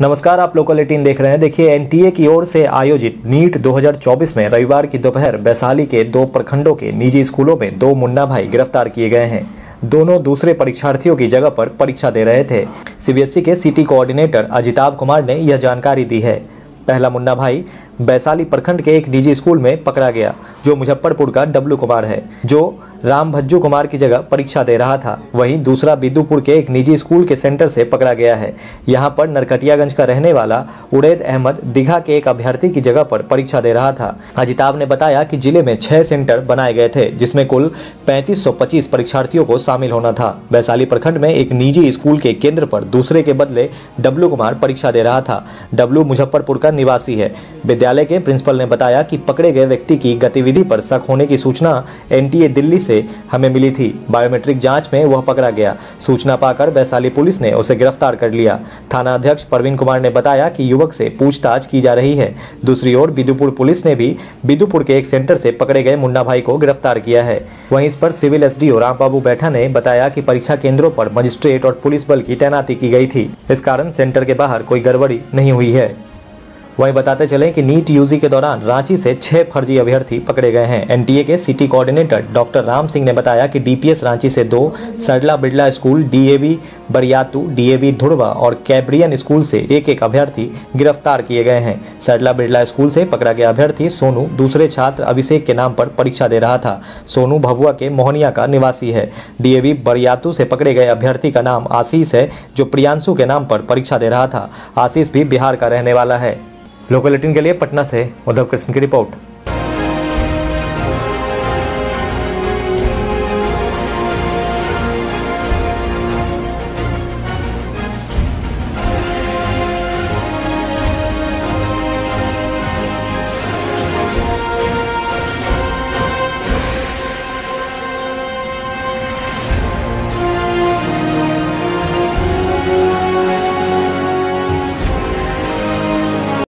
नमस्कार, आप local eighteen देख रहे हैं। देखिए, एनटीए की ओर से आयोजित नीट 2024 में रविवार की दोपहर वैशाली के दो प्रखंडों के निजी स्कूलों में दो मुन्ना भाई गिरफ़्तार किए गए हैं। दोनों दूसरे परीक्षार्थियों की जगह पर परीक्षा दे रहे थे। सीबीएसई के सिटी कोऑर्डिनेटर अजिताभ कुमार ने यह जानकारी दी है। पहला मुन्ना भाई वैशाली प्रखंड के एक निजी स्कूल में पकड़ा गया, जो मुजफ्फरपुर का डब्लू कुमार है, जो राम भज्जू कुमार की जगह परीक्षा दे रहा था। वहीं दूसरा बिदुपुर के एक निजी स्कूल के सेंटर से पकड़ा गया है। यहाँ पर नरकटियागंज का रहने वाला उड़ैद अहमद दीघा के एक अभ्यर्थी की जगह पर परीक्षा दे रहा था। अजिताब ने बताया कि ज़िले में छह सेंटर बनाए गए थे, जिसमें कुल पैंतीस परीक्षार्थियों को शामिल होना था। वैशाली प्रखंड में एक निजी स्कूल के केंद्र पर दूसरे के बदले डब्लू कुमार परीक्षा दे रहा था। डब्लू मुजफ्फरपुर का निवासी है। विद्यालय के प्रिंसिपल ने बताया कि पकड़े गए व्यक्ति की गतिविधि पर शक होने की सूचना एनटीए दिल्ली से हमें मिली थी। बायोमेट्रिक जाँच में वह पकड़ा गया। सूचना पाकर वैशाली पुलिस ने उसे गिरफ़्तार कर लिया। थाना अध्यक्ष प्रवीण कुमार ने बताया कि युवक से पूछताछ की जा रही है। दूसरी ओर बिदुपुर पुलिस ने भी बिदुपुर के एक सेंटर से पकड़े गए मुन्ना भाई को गिरफ़्तार किया है। वहीं इस पर सिविल एस एसडीओ रामबाबू बैठा ने बताया कि परीक्षा केंद्रों पर मजिस्ट्रेट और पुलिस बल की तैनाती की गई थी। इस कारण सेंटर के बाहर कोई गड़बड़ी नहीं हुई है। वहीं बताते चले कि नीट यूजी के दौरान रांची से छह फर्जी अभ्यर्थी पकड़े गए हैं। एनटीए के city coordinator doctor Ram Singh ने बताया कि डीपीएस रांची से दो, Sarla Birla school DAV Bariatu, DAV Dhurwa और कैब्रियन स्कूल से एक एक अभ्यर्थी गिरफ़्तार किए गए हैं। सरला बिड़ला स्कूल से पकड़ा गया अभ्यर्थी सोनू, दूसरे छात्र अभिषेक के नाम पर परीक्षा दे रहा था। सोनू भभुआ के मोहनिया का निवासी है। डीएवी बरियातू से पकड़े गए अभ्यर्थी का नाम आशीष है, जो प्रियांशु के नाम पर परीक्षा दे रहा था। आशीष भी बिहार का रहने वाला है। लोकल एटीन के लिए पटना से उद्धव कृष्ण की रिपोर्ट